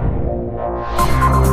Música